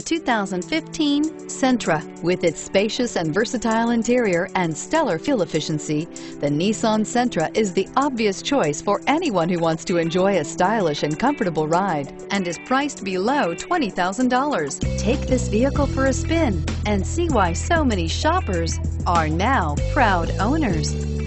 The 2015 Sentra. With its spacious and versatile interior and stellar fuel efficiency, the Nissan Sentra is the obvious choice for anyone who wants to enjoy a stylish and comfortable ride and is priced below $20,000. Take this vehicle for a spin and see why so many shoppers are now proud owners.